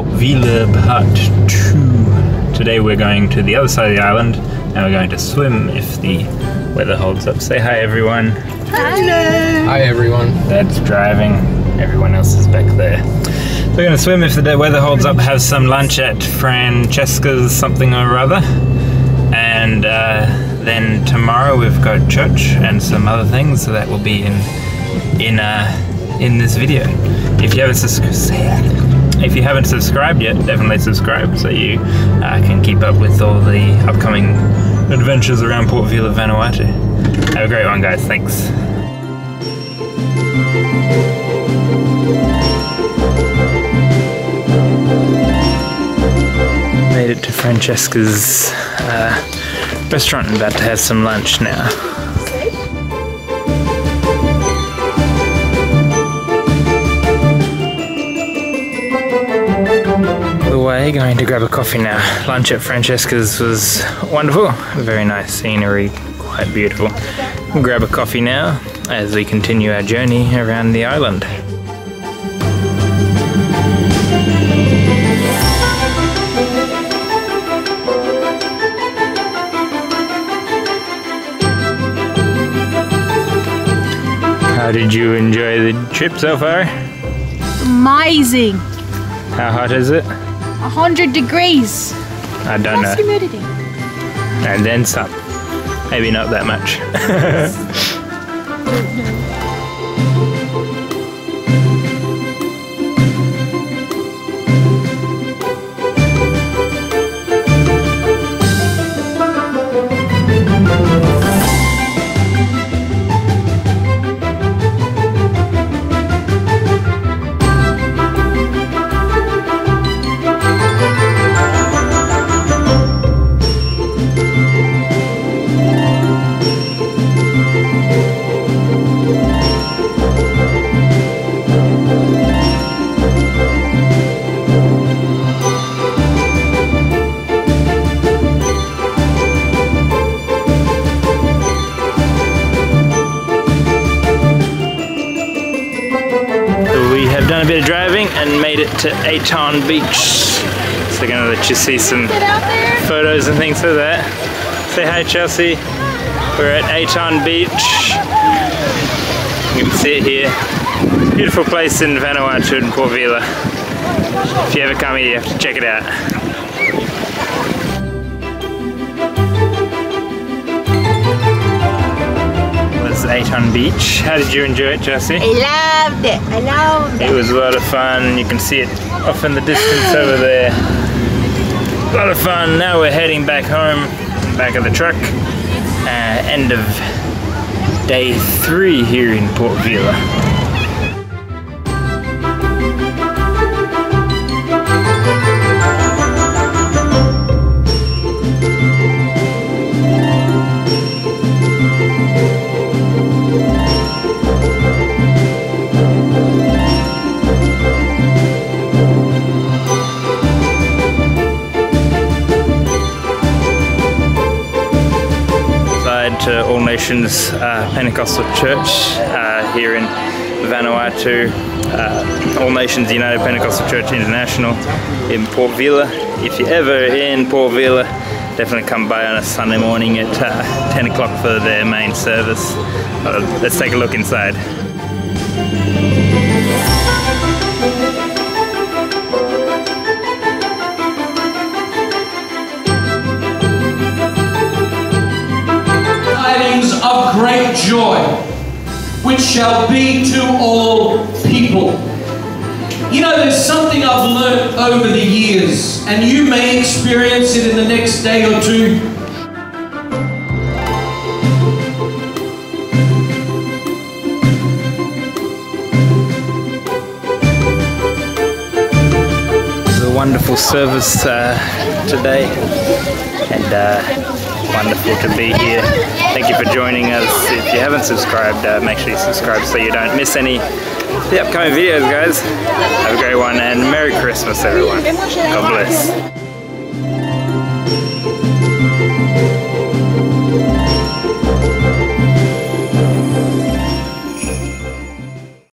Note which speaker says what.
Speaker 1: Port Vila Part 2. Today we're going to the other side of the island and we're going to swim if the weather holds up. Say hi everyone.
Speaker 2: Hello.
Speaker 3: Hi everyone.
Speaker 1: Dad's driving, everyone else is back there. We're going to swim if the weather holds up, have some lunch at Francesca's something or other. And uh, then tomorrow we've got church and some other things, so that will be in in uh, in this video. If you haven't subscribed, if you haven't subscribed yet, definitely subscribe so you uh, can keep up with all the upcoming adventures around Port Vila Vanuatu. Have a great one, guys. Thanks. Made it to Francesca's uh, restaurant and about to have some lunch now. Going to grab a coffee now. Lunch at Francesca's was wonderful, very nice scenery, quite beautiful. We'll grab a coffee now as we continue our journey around the island. How did you enjoy the trip so far?
Speaker 2: Amazing.
Speaker 1: How hot is it?
Speaker 2: 100 degrees.
Speaker 1: I don't
Speaker 2: Plus
Speaker 1: know.
Speaker 2: humidity.
Speaker 1: And then some. Maybe not that much. done a bit of driving and made it to Eton Beach. So gonna let you see some
Speaker 2: Get out there.
Speaker 1: photos and things of that. Say hi Chelsea. We're at Eton Beach. You can see it here. Beautiful place in Vanuatu and Port Vila. If you ever come here, you have to check it out. Was Eton Beach. How did you enjoy it, Jesse?
Speaker 2: I loved it. I loved
Speaker 1: It It was a lot of fun. You can see it off in the distance over there. A lot of fun. Now we're heading back home, back of the truck. Uh, end of day three here in Port Vila. To All Nations uh, Pentecostal Church uh, here in Vanuatu. Uh, All Nations United Pentecostal Church International in Port Vila. If you're ever in Port Vila, definitely come by on a Sunday morning at uh, 10 o'clock for their main service. Uh, let's take a look inside.
Speaker 4: Shall be to all people. You know, there's something I've learned over the years, and you may experience it in the next day or two.
Speaker 1: It was a wonderful service uh, today and uh, wonderful to be here. Thank you for joining us. If you haven't subscribed, uh, make sure you subscribe so you don't miss any the upcoming videos, guys. Have a great one and Merry Christmas, everyone. God bless.